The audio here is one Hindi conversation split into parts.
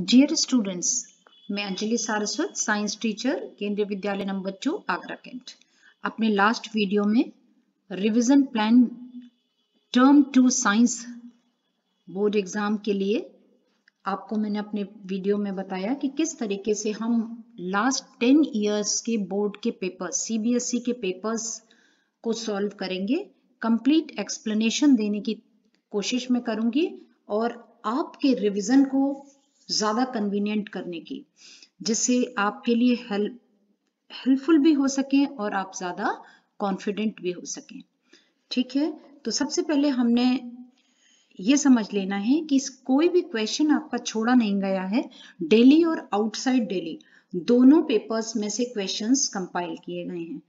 डियर स्टूडेंट्स मैं Anjali Saraswat science teacher Kendriya Vidyalaya number two Agra cantt. अपने लास्ट वीडियो में revision plan term two science board exam के लिए आपको मैंने अपने वीडियो में बताया कि किस तरीके से हम लास्ट टेन इयर्स के बोर्ड के पेपर्स सीबीएसई के पेपर्स को सॉल्व करेंगे कंप्लीट एक्सप्लेनेशन देने की कोशिश में करूँगी और आपके रिवीजन को ज़्यादा कन्वीनियंट करने की, जिससे आपके लिए हेल्प हेल्पफुल भी हो सके और आप ज़्यादा कॉन्फिडेंट भी हो सकें। ठीक है? तो सबसे पहले हमने ये समझ लेना है कि कोई भी क्वेश्चन आपका छोड़ा नहीं गया है डेली और आउटसाइड डेली दोनों पेपर्स में से क्वेश्चंस कंपाइल किए गए हैं।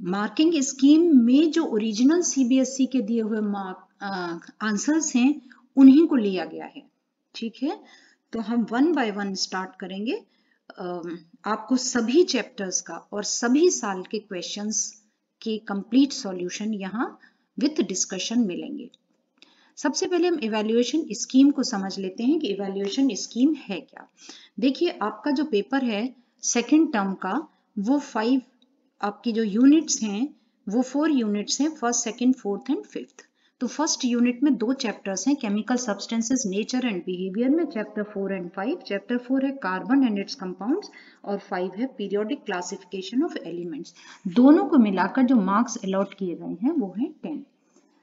मार्किंग स्कीम में जो ओरिजिनल सीबीएसई के दिए हुए मार्क आंसर्स हैं, उन्हीं को लिया गया है। ठीक है? तो हम वन बाय वन स्टार्ट करेंगे। आपको सभी चैप्टर्स का और सभी साल के क्वेश्चंस के कंप्लीट सॉल्यूशन यहाँ विथ डिस्कशन मिलेंगे। सबसे पहले हम इवेल्युएशन स्कीम को समझ लेते हैं कि इवेल्युएशन स्कीम है क्या। देखिए, आपका जो पेपर है सेकेंड टर्म का, वो फाइव आपकी जो यूनिट्स हैं, वो फोर यूनिट्स हैं first second fourth and fifth तो फ़र्स्ट यूनिट में दो चैप्टर्स हैं chemical substances nature and behaviour में chapter four and five chapter four है कार्बन एंड इट्स कंपाउंड्स और फाइव है पीरियोडिक क्लासिफिकेशन ऑफ़ एलिमेंट्स दोनों को मिलाकर जो मार्क्स अलॉट किए गए हैं, वो है टेन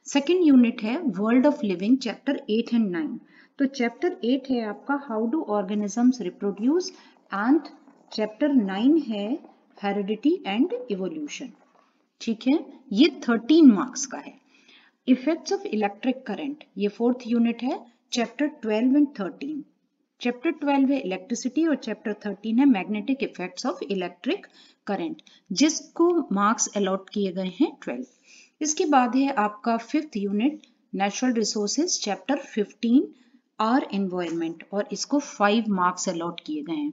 सेकेंड यूनिट है world of living chapter eight and nine तो चैप्टर एट है आपका how do organisms reproduce and chapter nine है हेरिडिटी एंड इवोल्यूशन ठीक है? ये थर्टीन मार्क्स का है। इफेक्ट्स ऑफ़ इलेक्ट्रिक करंट ये फोर्थ यूनिट है चैप्टर 12 एंड 13 चैप्टर 12 है इलेक्ट्रिसिटी और चैप्टर 13 है magnetic effects of electric current जिसको मार्क्स अलॉट किए गए हैं 12 इसके बाद है आपका fifth unit natural resources chapter 15 our environment और इसको फाइव मार्क्स अलॉट किए गए हैं.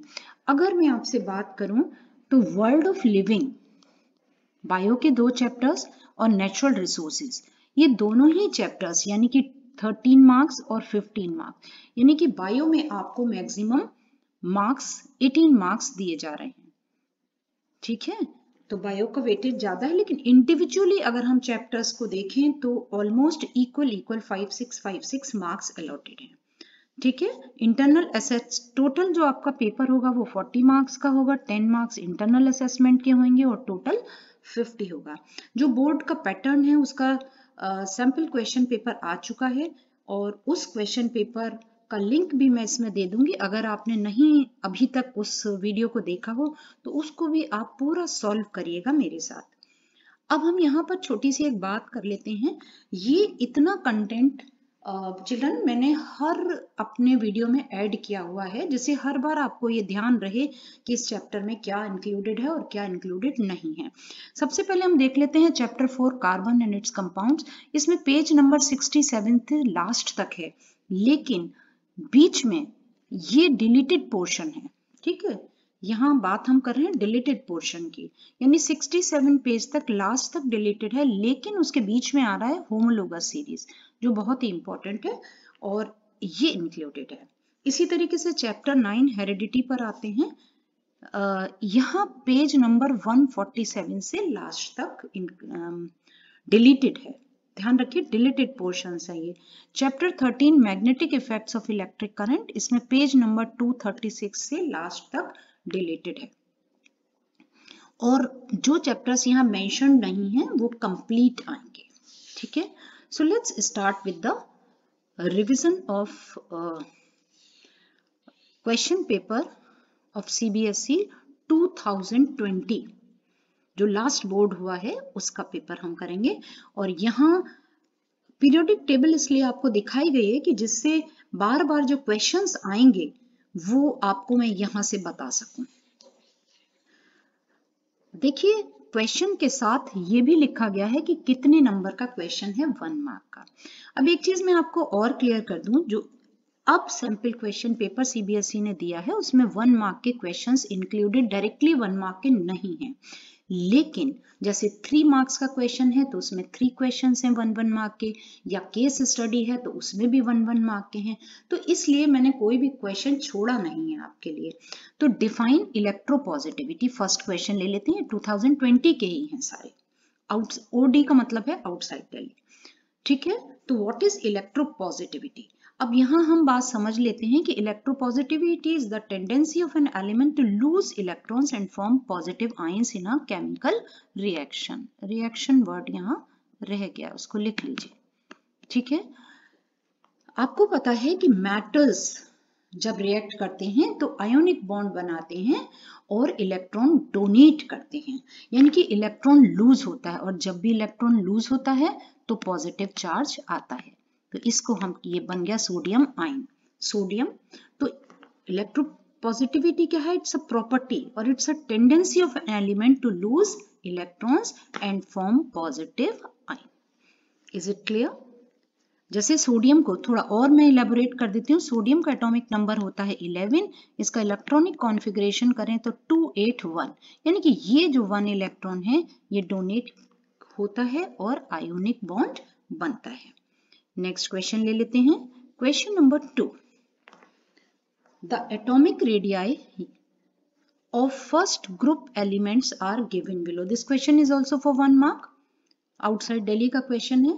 अगर मैं आपसे बात करूँ तो वर्ल्ड ऑफ़ लिविंग बायो के दो चैप्टर्स और नेचुरल रिसोर्सेज ये दोनों ही चैप्टर्स यानी कि 13 मार्क्स और 15 मार्क्स यानी कि बायो में आपको मैक्सिमम मार्क्स 18 मार्क्स दिए जा रहे हैं। ठीक है? तो बायो का वेटेज ज़्यादा है, लेकिन इंडिविजुअली अगर हम चैप्टर्स को देखें तो almost equal equal five six five six marks allotted है। ठीक है? इंटरनल असेस टोटल जो आपका पेपर होगा, वो 40 मार्क्स का होगा 10 मार्क्स इंटरनल असेसमेंट के होंगे और टोटल 50 होगा। जो बोर्ड का पैटर्न है, उसका सैंपल क्वेश्चन पेपर आ चुका है और उस क्वेश्चन पेपर का लिंक भी मैं इसमें दे दूँगी। अगर आपने नहीं अभी तक उस वीडियो को देखा हो तो उसको भी आप पूरा सॉल्व करिएगा मेरे साथ। अब हम यहाँ पर छोटी सी एक बात कर लेते हैं। ये इतना कंटेंट चिल्ड्रन, मैंने हर अपने वीडियो में ऐड किया हुआ है, जिससे हर बार आपको ये ध्यान रहे कि इस चैप्टर में क्या इंक्लूडेड है और क्या इंक्लूडेड नहीं है। सबसे पहले हम देख लेते हैं chapter four, carbon and its compounds. इसमें page number sixty seven last तक है, लेकिन बीच में ये डिलीटेड पोर्शन है, ठीक है? यहाँ बात हम कर रहे हैं डिलीटेड पोर्शन की। यानी 67 पेज तक लास्ट तक डिलीटेड है, लेकिन उसके बीच में आ रहा है होमोलोगस सीरीज़ जो बहुत ही इंपॉर्टेंट है और ये इंक्लूडेड है। इसी तरीके से चैप्टर नाइन हेरिडिटी पर आते हैं। यहाँ पेज नंबर 147 से लास्ट तक डिलीटेड है। ध्यान रखिए डिलीटेड पोर्शन है ये। Chapter 13 magnetic effects of electric current इसमें पेज नंबर 236 से लास्ट तक डिलीटेड है। और जो चैप्टर्स यहाँ मेंशन नहीं है, वो कंप्लीट आएँगे, ठीक है? So let's start with the revision of question paper of CBSE 2020 जो लास्ट बोर्ड हुआ है, उसका पेपर हम करेंगे। और यहाँ पीरियोडिक टेबल इसलिए आपको दिखाई गई है कि जिससे बार बार जो क्वेश्चंस आएँगे वो आपको मैं यहाँ से बता सकूँ। देखिए क्वेश्चन के साथ ये भी लिखा गया है कि कितने नंबर का क्वेश्चन है वन मार्क का। अब एक चीज़ मैं आपको और क्लियर कर दूँ, जो अब सैंपल क्वेश्चन पेपर सीबीएसई ने दिया है, उसमें वन मार्क के questions included directly one mark के नहीं है। लेकिन जैसे थ्री मार्क्स का क्वेश्चन है तो उसमें थ्री क्वेश्चन हैं वन वन मार्क के, या केस स्टडी है तो उसमें भी वन वन मार्क के हैं। तो इसलिए मैंने कोई भी क्वेश्चन छोड़ा नहीं है आपके लिए। तो डिफाइन इलेक्ट्रोपॉजिटिविटी फ़र्स्ट क्वेश्चन ले लेते हैं 2020 के ही हैं सारे। आउट ओडी का मतलब है आउटसाइड दिल्ली ठीक है? तो व्हाट इज़ इलेक्ट्रोपॉजिटिविटी अब यहाँ हम बात समझ लेते हैं कि electropositivity is the tendency of an element to lose electrons and form positive ions in a chemical reaction reaction word यहाँ रह गया, उसको लिख लीजिए। ठीक है? आपको पता है कि मेटल्स जब रिएक्ट करते हैं तो आयोनिक बॉन्ड बनाते हैं और इलेक्ट्रॉन डोनेट करते हैं। यानी कि इलेक्ट्रॉन लूज होता है और जब भी इलेक्ट्रॉन लूज होता है तो पॉजिटिव चार्ज आता है। तो इसको हम, ये बन गया सोडियम आयन। सोडियम तो इलेक्ट्रो पॉजिटिविटी क्या है? इट्स अ प्रॉपर्टी और it's a tendency of an element to lose electrons and form positive ion is it clear जैसे सोडियम को थोड़ा और मैं इलेबोरेट कर देती हूँ। सोडियम का एटॉमिक नंबर होता है 11 इसका इलेक्ट्रॉनिक कॉन्फ़िगरेशन करें तो 281 यानी कि ये जो वन इलेक्ट्रॉन है, ये डोनेट होता है और आयोनिक बॉन्ड बनता है। नेक्स्ट क्वेश्चन ले लेते हैं। Question number two the atomic radii of first group elements are given below. This question is also for one mark. Outside delhi का क्वेश्चन है।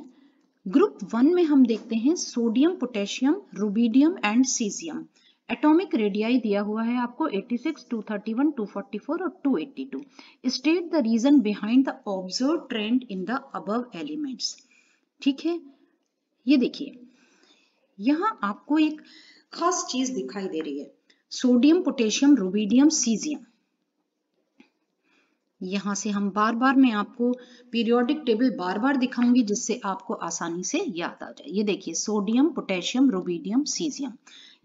ग्रुप वन में हम देखते हैं sodium potassium rubidium and caesium atomic radii दिया हुआ है आपको 86, 231, 244 और 282 state the reason behind the observe trend in the above elements ठीक है? ये देखिए, यहाँ आपको एक खास चीज़ दिखाई दे रही है, सोडियम, पोटेशियम, रुबीडियम, सीजियम। यहाँ से हम बार बार मैं आपको पीरियोडिक टेबल बार बार दिखाऊँगी, जिससे आपको आसानी से याद आ जाए। ये देखिए, सोडियम, पोटेशियम, रुबीडियम, सीजियम।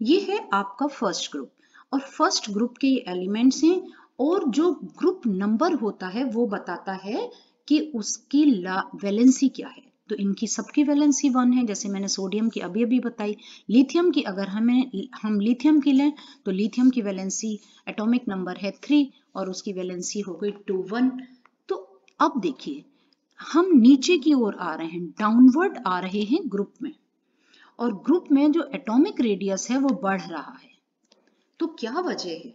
ये है आपका फ़र्स्ट ग्रुप। और फ़र्स्ट ग्रुप के ये एलिमेंट्स हैं, और जो ग्रुप नंबर होता है, वो बताता है कि उसकी वैलेंसी क्या है। तो इनकी सबकी वैलेंसी वन है, जैसे मैंने सोडियम की अभी अभी बताई। लिथियम की अगर हमें, हम लिथियम की लें तो लिथियम की वैलेंसी एटॉमिक नंबर है थ्री और उसकी वैलेंसी हो गई टू वन। तो अब देखिए, हम नीचे की ओर आ रहे हैं, डाउनवर्ड आ रहे हैं ग्रुप में। और ग्रुप में जो एटॉमिक रेडियस है, वो बढ़ रहा है। तो क्या वजह है?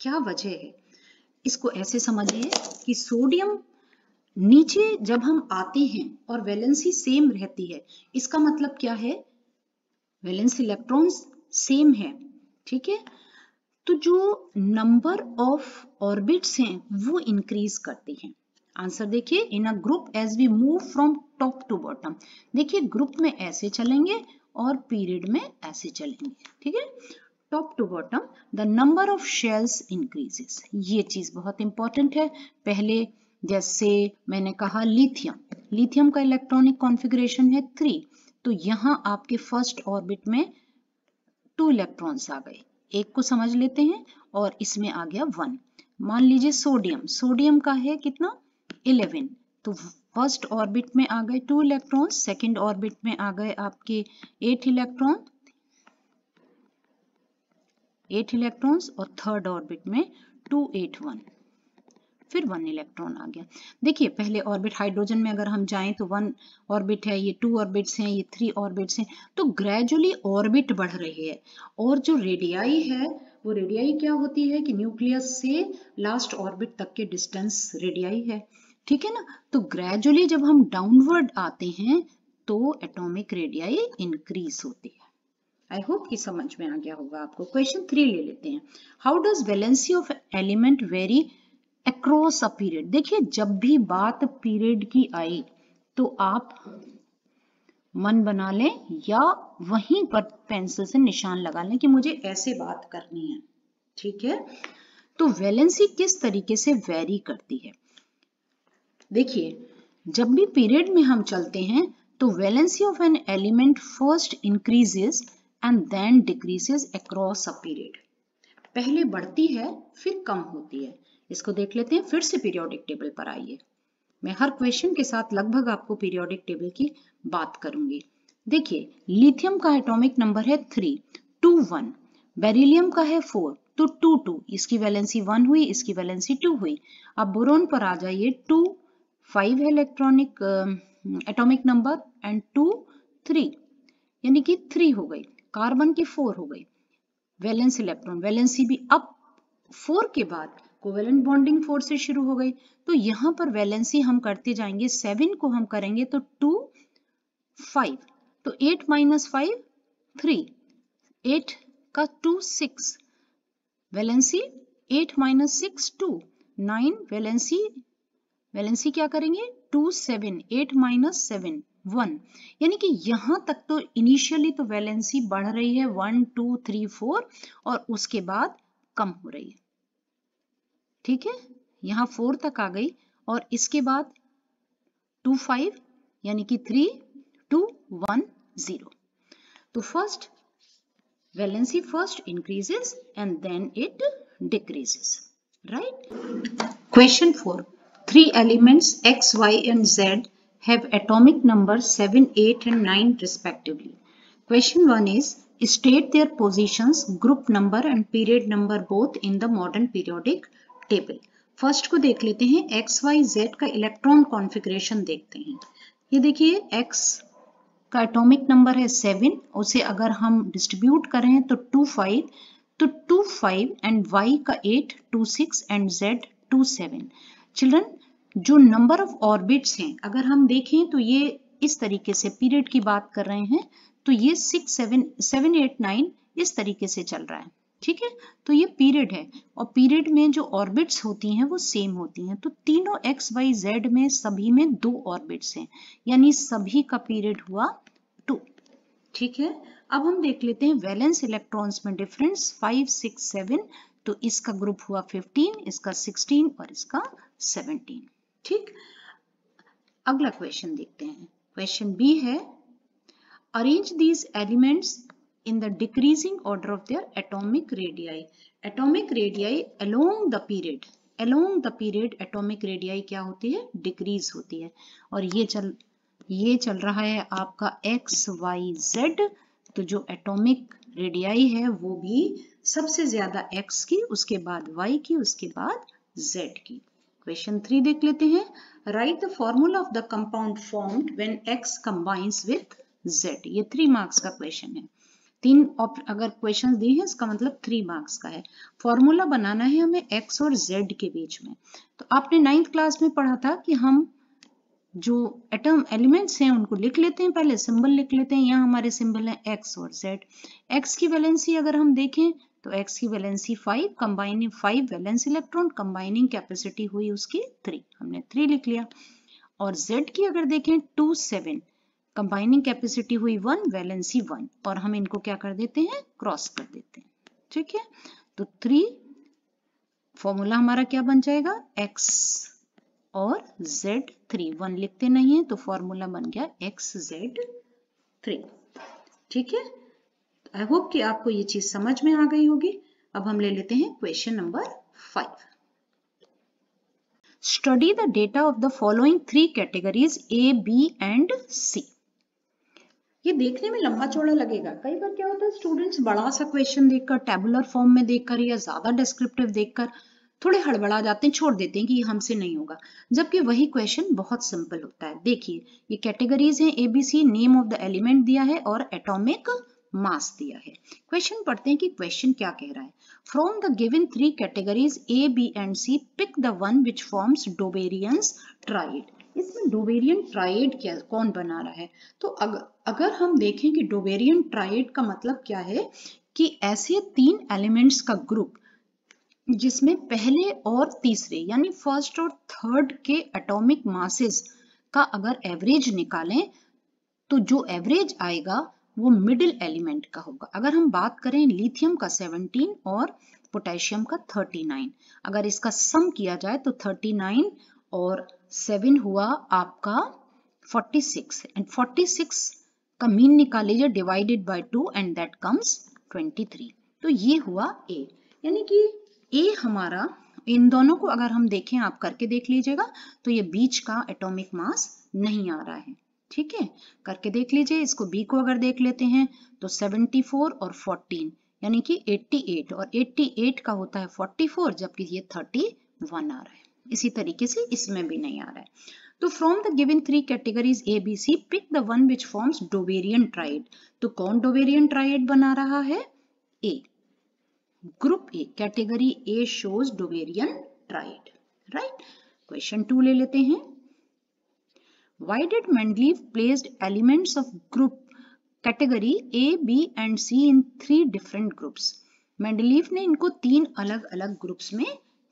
क्या वजह है? इसको ऐसे समझिए कि सोडियम नीचे जब हम आते हैं और वैलेंसी सेम रहती है, इसका मतलब क्या है? वैलेंस इलेक्ट्रॉन्स सेम है, ठीक है? तो जो नंबर ऑफ़ ऑर्बिट्स हैं, वो इंक्रीज करते हैं। आंसर देखिए in a group as we move from top to bottom देखिए ग्रुप में ऐसे चलेंगे और पीरियड में ऐसे चलेंगे, ठीक है? Top to bottom the number of shells increases ये चीज़ बहुत इंपॉर्टेंट है। पहले जैसे मैंने कहा लिथियम। लिथियम का इलेक्ट्रॉनिक कॉन्फ़िगरेशन है थ्री तो यहाँ आपके फ़र्स्ट ऑर्बिट में टू इलेक्ट्रॉन्स आ गए। एक को समझ लेते हैं और इसमें आ गया वन मान लीजिए सोडियम सोडियम का है कितना? इलेवन तो फ़र्स्ट ऑर्बिट में आ गए टू इलेक्ट्रॉन सेकेंड ऑर्बिट में आ गए आपके एट इलेक्ट्रॉन एट इलेक्ट्रॉन्स और थर्ड ऑर्बिट में टू एट वन फिर वन इलेक्ट्रॉन आ गया। देखिए, पहले ऑर्बिट हाइड्रोजन में अगर हम जाएँ तो वन ऑर्बिट है, ये टू ऑर्बिट्स हैं, ये थ्री ऑर्बिट्स हैं तो ग्रेजुअली ऑर्बिट बढ़ रही है। और जो रेडियाई है, वो रेडियाई क्या होती है कि न्यूक्लियस से लास्ट ऑर्बिट तक के डिस्टेंस रेडियाई है। ठीक है ना? तो ग्रेजुअली जब हम डाउनवर्ड आते हैं तो एटॉमिक रेडियाई इंक्रीज होती है। आई होप कि समझ में आ गया होगा आपको। क्वेश्चन थ्री ले लेते हैं। How does valency of element vary across a period देखिए, जब भी बात पीरियड की आई तो आप मन बना लें या वहीं पर पेंसिल से निशान लगा लें कि मुझे ऐसे बात करनी है। ठीक है? तो वैलेंसी किस तरीके से वेरी करती है? देखिए, जब भी पीरियड में हम चलते हैं तो valency of an element first increases and then decreases across a period पहले बढ़ती है, फिर कम होती है। इसको देख लेते हैं, फिर से पीरियोडिक टेबल पर आइए। मैं हर क्वेश्चन के साथ लगभग आपको पीरियोडिक टेबल की बात करूँगी। देखिए लिथियम का एटॉमिक नंबर है थ्री टू वन बेरिलियम का है फोर तो टू टू इसकी वैलेंसी वन हुई, इसकी वैलेंसी टू हुई. अब बोरोन पर आ जाइए टू फाइव है electronic atomic number and two three यानी कि थ्री हो गई कार्बन की फोर हो गई. वैलेंस इलेक्ट्रॉन वैलेंसी भी अब फोर के बाद कोवेलेंट बॉन्डिंग फोर से शुरू हो गई। तो यहाँ पर वैलेंसी हम करते जाएँगे सेवन को हम करेंगे तो टू फाइव तो eight minus five three eight का two six valency eight minus six two nine valency valency क्या करेंगे? Two seven eight minus seven one यानी कि यहाँ तक तो इनिशियली तो वैलेंसी बढ़ रही है वन टू थ्री फोर और उसके बाद कम हो रही है। ठीक है? यहाँ फोर तक आ गई और इसके बाद टू फाइव यानी कि थ्री टू वन ज़ीरो तो first valency first increases and then it decreases right question four three elements X Y and Z have atomic number seven eight and nine respectively question one is state their positions group number and period number both in the modern periodic table first को देख लेते हैं एक्स वाई जेड का इलेक्ट्रॉन कॉन्फ़िगरेशन देखते हैं। ये देखिए एक्स का एटॉमिक नंबर है सेवन उसे अगर हम डिस्ट्रीब्यूट करें तो टू फाइव तो टू फाइव एंड वाई का eight two six and Z two seven children जो नंबर ऑफ़ ऑर्बिट्स हैं, अगर हम देखें तो ये इस तरीके से पीरियड की बात कर रहे हैं तो ये six seven seven eight nine इस तरीके से चल रहा है। ठीक है? तो ये पीरियड है और पीरियड में जो ऑर्बिट्स होती हैं वो सेम होती हैं। तो तीनों एक्स वाई जेड में सभी में दो ऑर्बिट्स हैं। यानी सभी का पीरियड हुआ टू ठीक है? अब हम देख लेते हैं वैलेंस इलेक्ट्रॉन्स में डिफरेंस फाइव सिक्स सेवन तो इसका ग्रुप हुआ फिफ्टीन इसका सिक्सटीन और इसका सेवनटीन ठीक? अगला क्वेश्चन देखते हैं। क्वेश्चन बी है arrange these elements in the decreasing order of their atomic radii. Atomic radii along the period, along the period atomic radii क्या होती है? डिक्रीज होती है। और ये चल ये चल रहा है आपका x, y, z तो जो एटॉमिक रेडियाई है, वो भी सबसे ज़्यादा x की, उसके बाद y की, उसके बाद z की। क्वेश्चन थ्री देख लेते हैं। Write the formula of the compound formed when x combines with z ये थ्री मार्क्स का क्वेश्चन है। तीन अगर क्वेश्चन दिए हैं, इसका मतलब थ्री मार्क्स का है। फॉर्मूला बनाना है हमें एक्स और जेड के बीच में। तो आपने नाइन्थ क्लास में पढ़ा था कि हम जो एटम एलिमेंट्स हैं, उनको लिख लेते हैं, पहले सिंबल लिख लेते हैं। यहाँ हमारे सिंबल हैं एक्स और जेड एक्स की वैलेंसी अगर हम देखें तो एक्स की valency five combining five valence electron combining capacity हुई उसकी थ्री हमने थ्री लिख लिया। और जेड की अगर देखें टू सेवन कंबाइनिंग कैपेसिटी हुई वन वैलेंसी वन और हम इनको क्या कर देते हैं? क्रॉस कर देते हैं। ठीक है? तो थ्री फॉर्मूला हमारा क्या बन जाएगा? एक्स और जेड थ्री वन लिखते नहीं है तो फॉर्मूला बन गया एक्स जेड थ्री ठीक है? आई होप कि आपको ये चीज़ समझ में आ गई होगी। अब हम ले लेते हैं question number five study the data of the following three categories A B and C ये देखने में लंबा चौड़ा लगेगा। कई बार क्या होता है स्टूडेंट्स बड़ा सा क्वेश्चन देखकर टेबुलर फॉर्म में देखकर या ज़्यादा डिस्क्रिप्टिव देखकर थोड़े हड़बड़ा जाते हैं, छोड़ देते हैं कि हमसे नहीं होगा। जबकि वही क्वेश्चन बहुत सिंपल होता है। देखिए, ये कैटेगरीज हैं ABC name of the element दिया है और एटॉमिक मास दिया है। क्वेश्चन पढ़ते हैं कि क्वेश्चन क्या कह रहा है। From the given three categories A B and C pick the one which forms Dobereiner's triad इसमें डोवेरियन ट्राइड क्या कौन बना रहा है? तो अगर, अगर हम देखें कि डोवेरियन ट्राइड का मतलब क्या है कि ऐसे तीन एलिमेंट्स का ग्रुप जिसमें पहले और तीसरे यानी फ़र्स्ट और थर्ड के एटॉमिक मासेस का अगर एवरेज निकालें तो जो एवरेज आएगा वो मिडिल एलिमेंट का होगा। अगर हम बात करें लिथियम का 17 और पोटेशियम का 39 अगर इसका सम किया जाए तो 39 और सेवन हुआ आपका forty six and forty six का मीन निकाल लीजिए divided by two and that comes twenty three तो ये हुआ ए यानी कि ए हमारा, इन दोनों को अगर हम देखें, आप करके देख लीजिएगा तो ये बीच का एटॉमिक मास नहीं आ रहा है। ठीक है? करके देख लीजिए, इसको बी को अगर देख लेते हैं तो 74 और 14 यानी कि 88 और 88 का होता है 44 जबकि ये 31 आ रहा है। इसी तरीके से इसमें भी नहीं आ रहा है। तो from the given three categories A B C pick the one which forms Dobereiner triad तो कौन डोवेरियन ट्राइड बना रहा है? A group A category A shows Dobereiner triad right question two ले लेते हैं। Why did Mendeleev placed elements of group category A, B and C in three different groups? Mendeleev ने इनको तीन अलग अलग ग्रुप्स में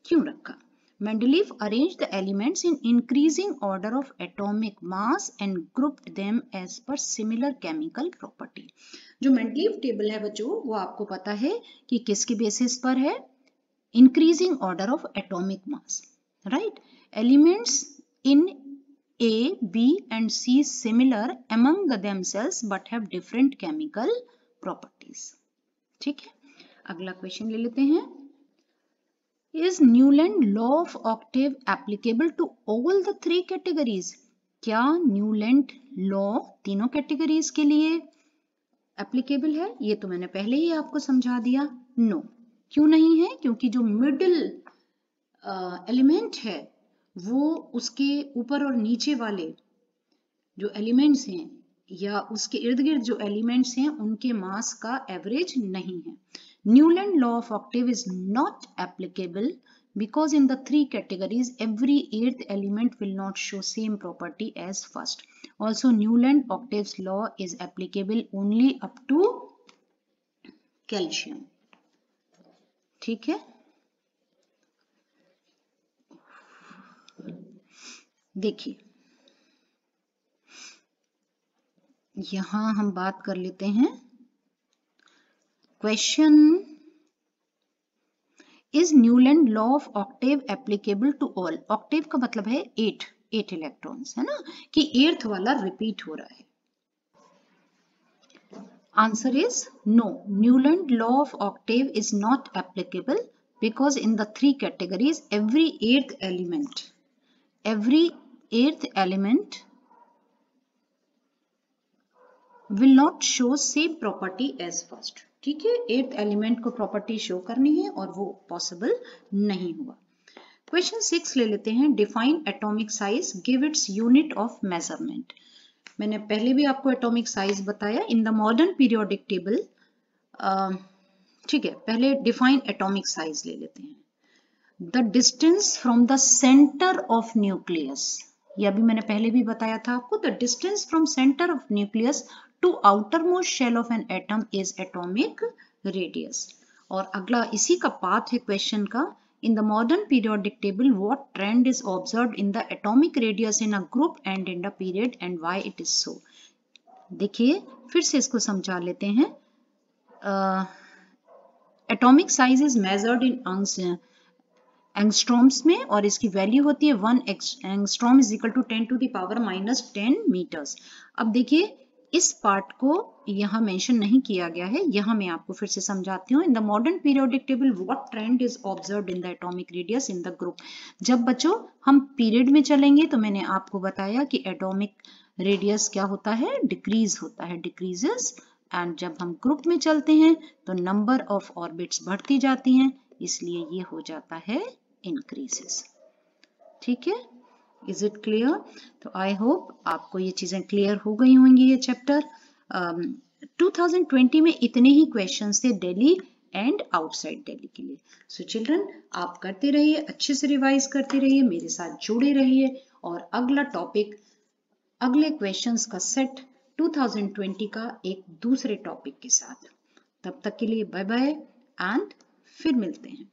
क्यों रखा? Mendeleev arranged the elements in increasing order of atomic mass and grouped them as per similar chemical property. जो Mendeleev टेबल है बच्चों वो आपको पता है कि किसके बेसिस पर है increasing order of atomic mass right elements in A, B and C similar among themselves but have different chemical properties. ठीक है अगला क्वेश्चन ले लेते हैं Is Newland law of octave applicable to all the three categories? क्या न्यूलैंड लॉ तीनों कैटेगरीज के लिए एप्लीकेबल है ये तो मैंने पहले ही आपको समझा दिया नो no. क्यों नहीं है क्योंकि जो मिडिल एलिमेंट uh, है वो उसके ऊपर और नीचे वाले जो एलिमेंट्स हैं या उसके इर्द गिर्द जो एलिमेंट्स हैं उनके मास का एवरेज नहीं है Newland law of octave is not applicable because in the three categories every eighth element will not show same property as first also newland octaves law is applicable only up to calcium ठीक है देखिए यहाँ हम बात कर लेते हैं question is Newland law of octave applicable to all octave का मतलब है एट एट इलेक्ट्रॉन्स है ना कि एर्थ वाला रिपीट हो रहा है answer is no Newland law of octave is not applicable because in the three categories every eighth element every eighth element will not show same property as first ठीक है एट्थ एलिमेंट को प्रॉपर्टी शो करनी है और वो पॉसिबल नहीं हुआ। क्वेश्चन सिक्स ले लेते हैं। Define atomic size give its unit of measurement मैंने पहले भी आपको एटॉमिक साइज़ बताया। In the modern periodic table ठीक है, पहले डिफाइन एटॉमिक साइज़ ले लेते हैं। The distance from the centre of nucleus यह भी मैंने पहले भी बताया था आपको। The distance from centre of nucleus to outermost shell of an atom is atomic radius और अगला इसी का पाथ है क्वेश्चन का। In the modern periodic table, what trend is observed in the atomic radius in a group and in the period and why it is so? देखिए, फिर से इसको समझा लेते हैं। Atomic size is measured in angstroms में और इसकी वैल्यू होती है one angstrom is equal to ten to the power minus ten metres अब देखिए इस पार्ट को यहाँ मेंशन नहीं किया गया है। यहाँ मैं आपको फिर से समझाती हूँ। In the modern periodic table what trend is observe in the atomic radius in the group जब बच्चों, हम पीरियड में चलेंगे तो मैंने आपको बताया कि एटॉमिक रेडियस क्या होता है? डिक्रीज होता है। डिक्रीजेस एंड जब हम ग्रुप में चलते हैं तो नंबर ऑफ़ ऑर्बिट्स बढ़ती जाती हैं। इसलिए ये हो जाता है इंक्रीजेस ठीक है? इज़ इट क्लियर तो आई होप आपको ये चीज़ें क्लियर हो गई होंगी ये चैप्टर um, 2020 में इतने ही क्वेश्चंस थे दिल्ली एंड आउटसाइड दिल्ली के लिए. सो so चिल्ड्रन आप करते रहिए अच्छे से रिवाइज करते रहिए मेरे साथ जुड़े रहिए और अगला टॉपिक अगले क्वेश्चंस का सेट 2020 का एक दूसरे टॉपिक के साथ. तब तक के लिए बाय बाय एंड फिर मिलते हैं.